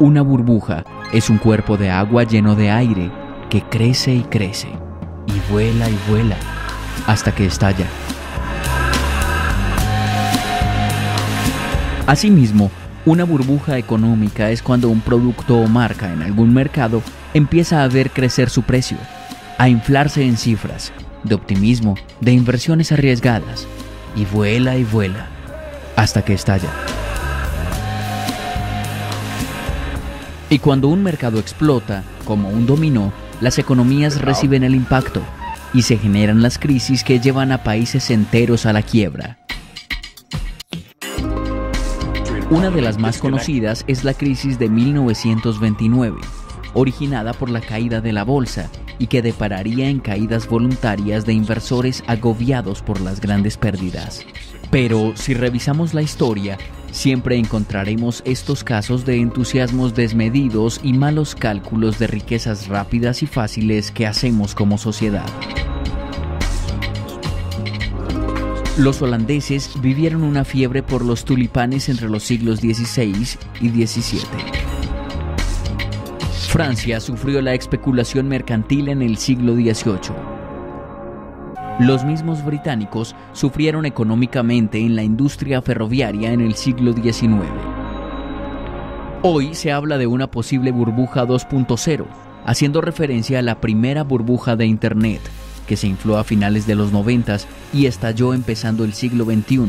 Una burbuja es un cuerpo de agua lleno de aire que crece y crece, y vuela y vuela, hasta que estalla. Asimismo, una burbuja económica es cuando un producto o marca en algún mercado empieza a ver crecer su precio, a inflarse en cifras, de optimismo, de inversiones arriesgadas, y vuela y vuela, hasta que estalla. Y cuando un mercado explota, como un dominó, las economías reciben el impacto y se generan las crisis que llevan a países enteros a la quiebra. Una de las más conocidas es la crisis de 1929, originada por la caída de la bolsa y que depararía en caídas voluntarias de inversores agobiados por las grandes pérdidas. Pero si revisamos la historia, siempre encontraremos estos casos de entusiasmos desmedidos y malos cálculos de riquezas rápidas y fáciles que hacemos como sociedad. Los holandeses vivieron una fiebre por los tulipanes entre los siglos XVI y XVII. Francia sufrió la especulación mercantil en el siglo XVIII los mismos británicos sufrieron económicamente en la industria ferroviaria en el siglo XIX. Hoy se habla de una posible burbuja 2.0, haciendo referencia a la primera burbuja de Internet, que se infló a finales de los 90 y estalló empezando el siglo XXI,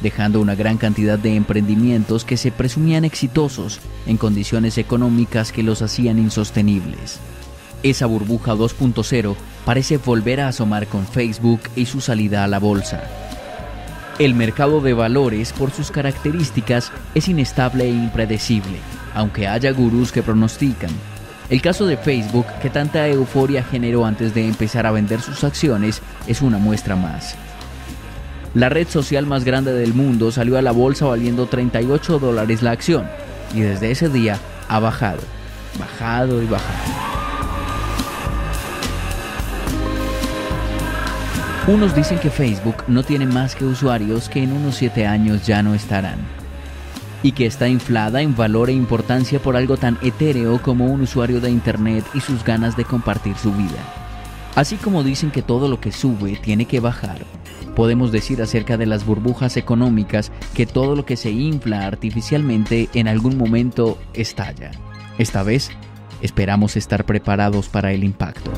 dejando una gran cantidad de emprendimientos que se presumían exitosos en condiciones económicas que los hacían insostenibles. Esa burbuja 2.0 parece volver a asomar con Facebook y su salida a la bolsa. El mercado de valores, por sus características, es inestable e impredecible, aunque haya gurús que pronostican. El caso de Facebook, que tanta euforia generó antes de empezar a vender sus acciones, es una muestra más. La red social más grande del mundo salió a la bolsa valiendo 38 dólares la acción y desde ese día ha bajado, bajado y bajado. Unos dicen que Facebook no tiene más que usuarios que en unos 7 años ya no estarán. Y que está inflada en valor e importancia por algo tan etéreo como un usuario de Internet y sus ganas de compartir su vida. Así como dicen que todo lo que sube tiene que bajar, podemos decir acerca de las burbujas económicas que todo lo que se infla artificialmente en algún momento estalla. Esta vez, esperamos estar preparados para el impacto.